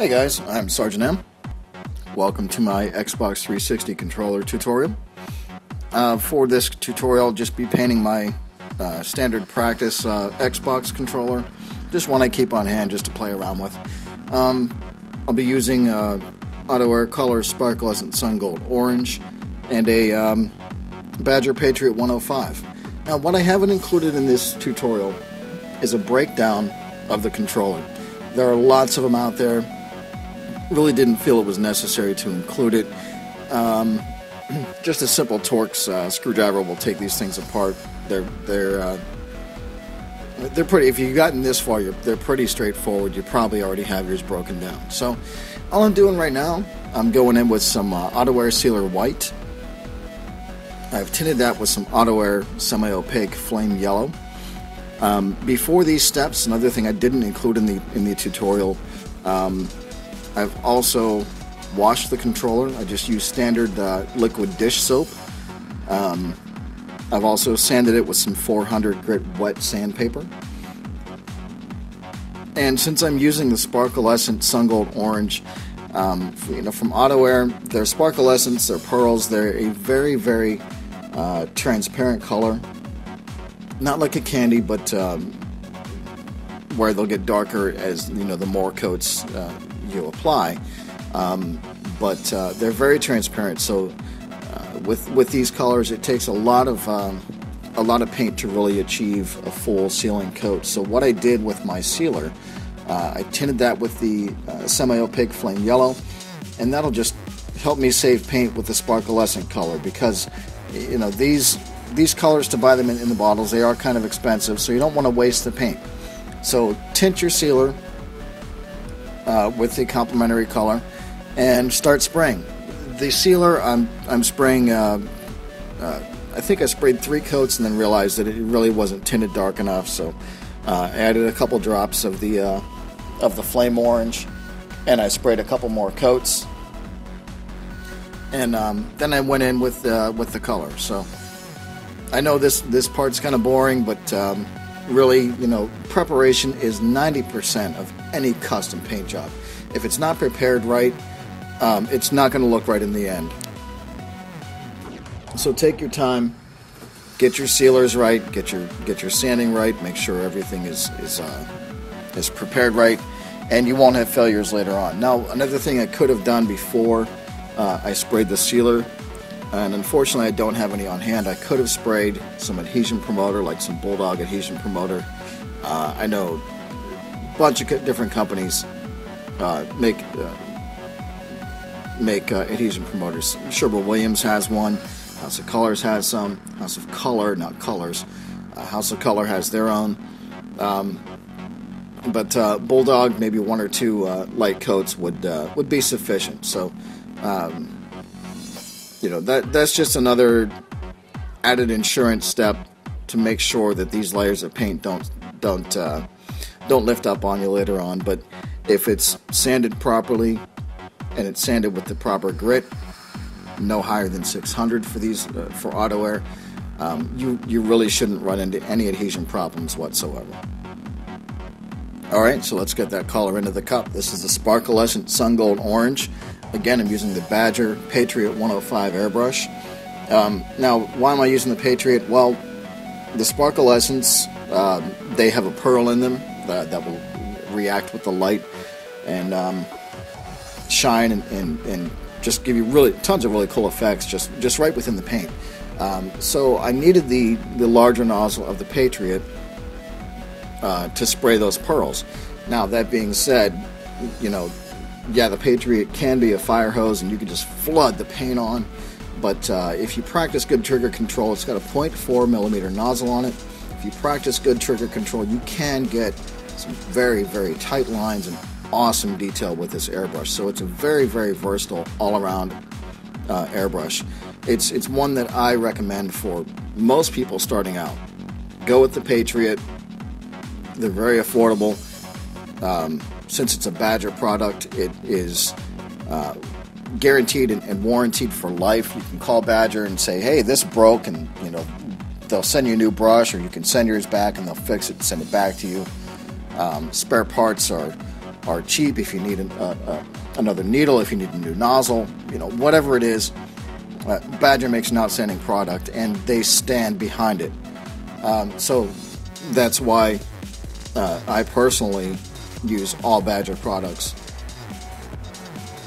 Hey guys, I'm Sergeant M. Welcome to my Xbox 360 controller tutorial. Uh, for this tutorial, I'll just be painting my uh, standard practice uh, Xbox controller, just one I keep on hand just to play around with. Um, I'll be using uh, AutoAir Color Sparklescent Sun Gold Orange and a um, Badger Patriot 105. Now, what I haven't included in this tutorial is a breakdown of the controller. There are lots of them out there. Really didn't feel it was necessary to include it. Um, just a simple Torx uh, screwdriver will take these things apart. They're they're uh, they're pretty. If you've gotten this far, they're pretty straightforward. You probably already have yours broken down. So, all I'm doing right now, I'm going in with some uh, AutoAir Sealer White. I've tinted that with some AutoAir semi-opaque flame yellow. Um, before these steps, another thing I didn't include in the in the tutorial, um, I've also washed the controller. I just use standard uh, liquid dish soap. Um, I've also sanded it with some 400 grit wet sandpaper. And since I'm using the Sparklescent Sun Gold Orange, um, you know, from AutoAir, they're Sparklescents, they're pearls, they're a very, very uh, transparent color. Not like a candy, but um, where they'll get darker as you know the more coats uh, you apply. Um, but uh, they're very transparent. So uh, with with these colors, it takes a lot of um, a lot of paint to really achieve a full sealing coat. So what I did with my sealer, uh, I tinted that with the uh, semi-opaque flame yellow, and that'll just help me save paint with the sparklescent color because you know these these colors to buy them in, in the bottles they are kind of expensive, so you don't want to waste the paint. So tint your sealer uh, with the complementary color and start spraying. The sealer, I'm, I'm spraying, uh, uh, I think I sprayed three coats and then realized that it really wasn't tinted dark enough, so uh, added a couple drops of the, uh, of the flame orange and I sprayed a couple more coats. And um, then I went in with, uh, with the color. So I know this, this part's kind of boring, but um, really, you know, preparation is 90% of any custom paint job. If it's not prepared right, um, it's not going to look right in the end. So take your time, get your sealers right, get your get your sanding right, make sure everything is is uh, is prepared right, and you won't have failures later on. Now, another thing I could have done before uh, I sprayed the sealer, and unfortunately I don't have any on hand. I could have sprayed some adhesion promoter, like some Bulldog adhesion promoter. Uh, I know a bunch of different companies uh, make uh, make uh, adhesion promoters. Sherwin Williams has one. House of Colors has some. House of Color, not Colors. Uh, House of Color has their own. Um, but uh, Bulldog, maybe one or two light coats would would be sufficient. So, um, you know that that's just another added insurance step to make sure that these layers of paint don't don't uh, don't lift up on you later on. But if it's sanded properly, and it's sanded with the proper grit, no higher than 600 for these uh, for AutoAir. Um, you you really shouldn't run into any adhesion problems whatsoever. All right, so let's get that color into the cup. This is the Sparklescent Sun Gold Orange. Again, I'm using the Badger Patriot 105 airbrush. Um, now, why am I using the Patriot? Well, the Sparklescents, uh, they have a pearl in them that, that will react with the light, and um, shine and, and, and just give you really tons of really cool effects just, just right within the paint. Um, so I needed the, the larger nozzle of the Patriot uh, to spray those pearls. Now, that being said, you know, yeah, the Patriot can be a fire hose and you can just flood the paint on, but uh, if you practice good trigger control, it's got a 0.4 millimeter nozzle on it. If you practice good trigger control, you can get some very, very tight lines and awesome detail with this airbrush. So it's a very, very versatile all-around uh, airbrush. It's it's one that I recommend for most people starting out. Go with the Patriot. They're very affordable. Um, since it's a Badger product, it is uh, guaranteed and, and warranted for life. You can call Badger and say, "Hey, this broke," and you know they'll send you a new brush, or you can send yours back and they'll fix it and send it back to you. Um, spare parts are are cheap, if you need another needle, if you need a new nozzle, you know, whatever it is, uh, Badger makes an outstanding product and they stand behind it. Um, so that's why uh, I personally use all Badger products.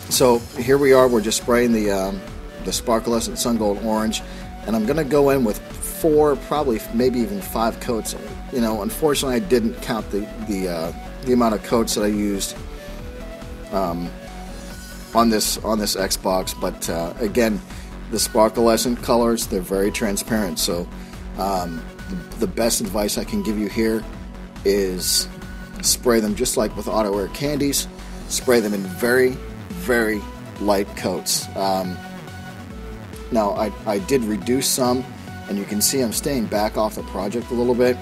So here we are, we're just spraying the, um, the Sparklescent Sun Gold Orange, and I'm to go in with four, probably maybe even five coats. You know, unfortunately, I didn't count the, the, uh, the amount of coats that I used um, on this on this Xbox, but uh, again, the sparklescent colors they're very transparent. So um, the, best advice I can give you here is spray them just like with auto air candies. Spray them in very very light coats. Um, now I, I did reduce some, and you can see I'm staying back off the project a little bit,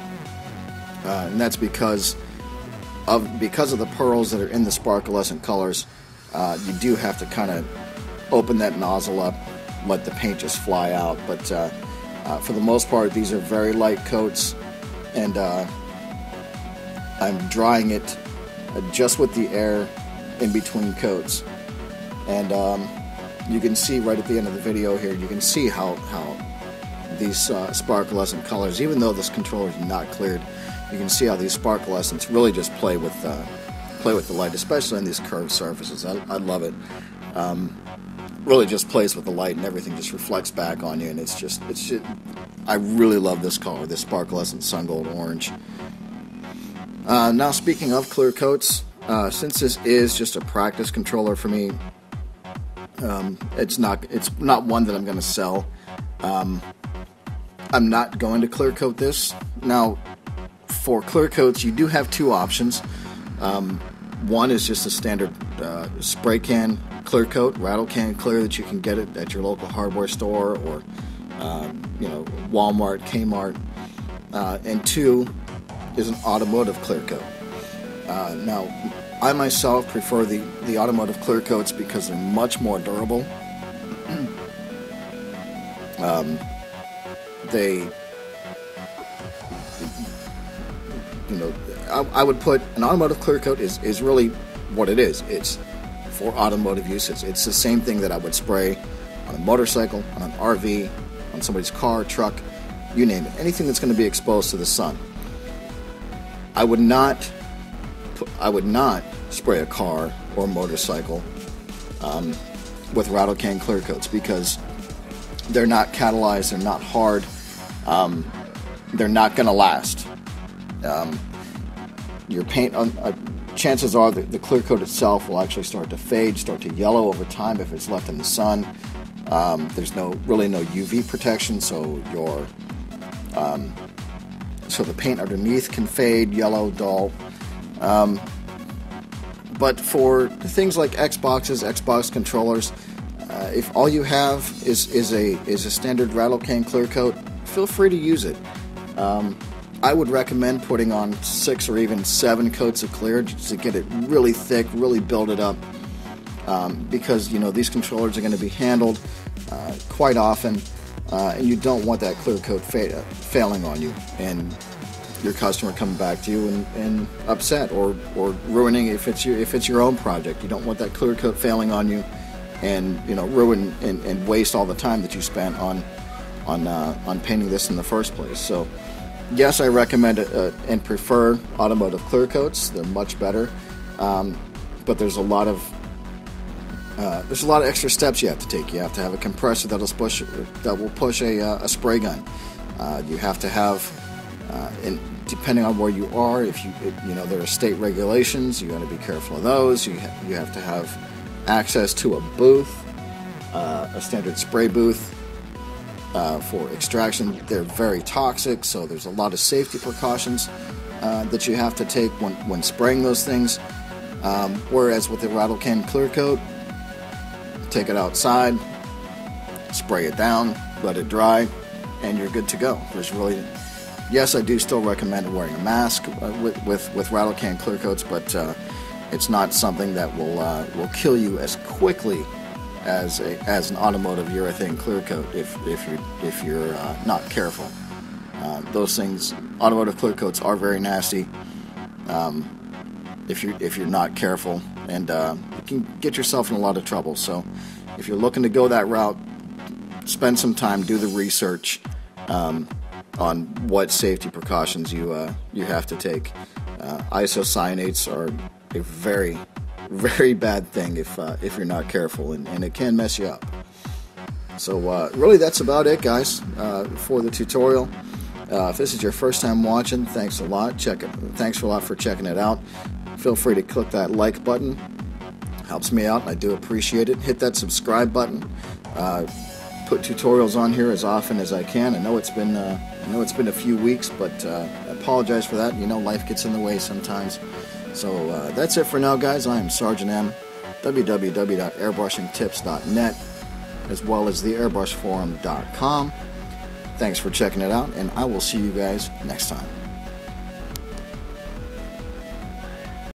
uh, and that's because of because of the pearls that are in the sparklescent colors uh, you do have to kind of open that nozzle up, let the paint just fly out. But uh, uh, for the most part, these are very light coats, and uh, I'm drying it uh, just with the air in between coats. And um, you can see right at the end of the video here, you can see how, how these uh, sparklescent colors, even though this controller is not cleared, you can see how these sparklescents really just play with play with the light, especially on these curved surfaces. I, I love it. Um, really just plays with the light and everything just reflects back on you and it's just it's just I really love this color this sparklescent sun gold orange uh, now speaking of clear coats uh, since this is just a practice controller for me um, it's not it's not one that I'm going to sell. Um, I'm not going to clear coat this. Now for clear coats you do have two options. Um, one is just a standard uh, spray can clear coat, rattle can clear that you can get it at your local hardware store or uh, you know Walmart, Kmart. Uh, and two is an automotive clear coat. Uh, now, I myself prefer the, the automotive clear coats because they're much more durable. um, they you know, I, I, would put an automotive clear coat is, is really what it is. It's for automotive use. It's, it's the same thing that I would spray on a motorcycle, on an RV, on somebody's car, truck, you name it. Anything that's going to be exposed to the sun. I would not, I would not spray a car or motorcycle um, with rattle can clear coats because they're not catalyzed, they're not hard, um, they're not going to last. Um, your paint, uh, chances are the, the, clear coat itself will actually start to fade, start to yellow over time if it's left in the sun. Um, there's no really no UV protection, so your um, so the paint underneath can fade, yellow, dull. Um, but for things like Xboxes, Xbox controllers, uh, if all you have is is a is a standard rattle can clear coat, feel free to use it. Um, I would recommend putting on six or even seven coats of clear just to get it really thick, really build it up. Um, because you know these controllers are going to be handled uh, quite often, uh, and you don't want that clear coat fa- failing on you and your customer coming back to you and, and upset or, or ruining if it's your if it's your own project. You don't want that clear coat failing on you and you know ruin and, and waste all the time that you spent on on uh, on painting this in the first place. So yes, I recommend uh, and prefer automotive clear coats. They're much better, um, but there's a lot of uh, there's a lot of extra steps you have to take. You have to have a compressor that'll push that will push a, uh, a spray gun. Uh, you have to have, and uh, depending on where you are, if you you know there are state regulations, you got to be careful of those. You ha- you have to have access to a booth, uh, a standard spray booth for extraction. They're very toxic, so there's a lot of safety precautions that you have to take when, when spraying those things. Um, whereas with the rattle can clear coat, take it outside, spray it down, let it dry, and you're good to go. There's really, yes, I do still recommend wearing a mask uh, with, with, with rattle can clear coats, but uh, it's not something that will uh, will kill you as quickly as a, as an automotive urethane clear coat if if you're if you're uh, not careful. Uh, those things, automotive clear coats are very nasty. Um, if you if you're not careful, and uh, you can get yourself in a lot of trouble. So, if you're looking to go that route, spend some time, do the research um, on what safety precautions you uh, you have to take. Uh, isocyanates are a very very bad thing if uh, if you're not careful, and, and it can mess you up. So uh, really, that's about it, guys, uh, for the tutorial. Uh, if this is your first time watching, thanks a lot. Check it. Thanks a lot for checking it out. Feel free to click that like button. Helps me out. I do appreciate it. Hit that subscribe button. Uh, put tutorials on here as often as I can. I know it's been uh, I know it's been a few weeks, but uh, I apologize for that. You know, life gets in the way sometimes. So uh, that's it for now, guys. I am Sergeant M. www.airbrushingtips.net as well as the airbrushforum.com. Thanks for checking it out, and I will see you guys next time.